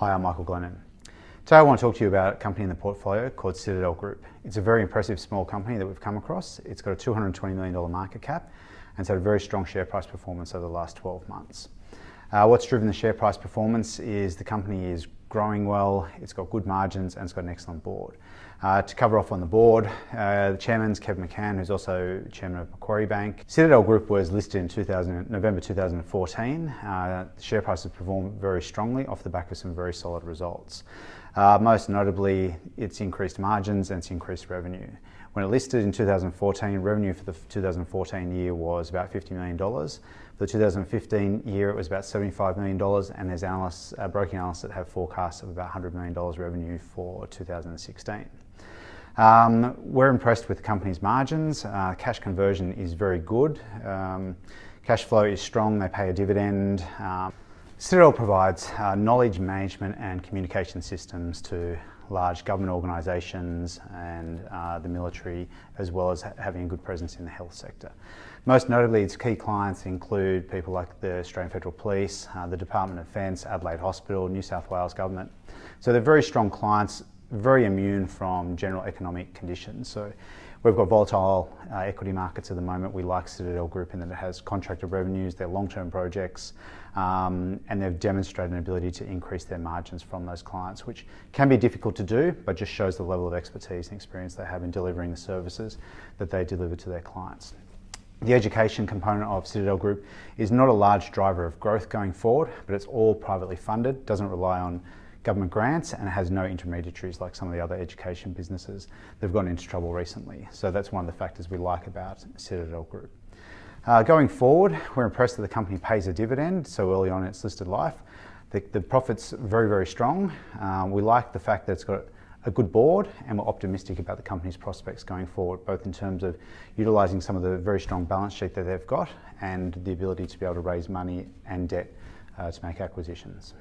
Hi, I'm Michael Glennon. Today I want to talk to you about a company in the portfolio called Citadel Group. It's a very impressive small company that we've come across. It's got a $220 million market cap and it's had a very strong share price performance over the last 12 months. Uh, what's driven the share price performance is the company is growing well, it's got good margins and it's got an excellent board. Uh, to cover off on the board, uh, the chairman's Kevin McCann, who's also chairman of Macquarie Bank. Citadel Group was listed in 2000, November 2014. Uh, the share price has performed very strongly off the back of some very solid results. Uh, most notably, it's increased margins and it's increased revenue. When it listed in 2014, revenue for the 2014 year was about $50 million. For the 2015 year, it was about $75 million, and there's analysts, uh, broking analysts that have forecasts of about $100 million revenue for 2016. Um, we're impressed with the company's margins. Uh, cash conversion is very good. Um, cash flow is strong. They pay a dividend. Um, Citadel provides uh, knowledge management and communication systems to large government organisations and uh, the military, as well as ha- having a good presence in the health sector. Most notably, its key clients include people like the Australian Federal Police, uh, the Department of Defence, Adelaide Hospital, New South Wales Government. So they're very strong clients very immune from general economic conditions. So we've got volatile uh, equity markets at the moment. We like Citadel Group in that it has contracted revenues, they're long-term projects, um, and they've demonstrated an ability to increase their margins from those clients, which can be difficult to do, but just shows the level of expertise and experience they have in delivering the services that they deliver to their clients. The education component of Citadel Group is not a large driver of growth going forward, but it's all privately funded, doesn't rely on government grants and has no intermediaries like some of the other education businesses that have gone into trouble recently. So that's one of the factors we like about Citadel Group. Uh, going forward, we're impressed that the company pays a dividend so early on in its listed life. The, the profit's very, very strong. Um, we like the fact that it's got a good board and we're optimistic about the company's prospects going forward, both in terms of utilising some of the very strong balance sheet that they've got and the ability to be able to raise money and debt uh, to make acquisitions.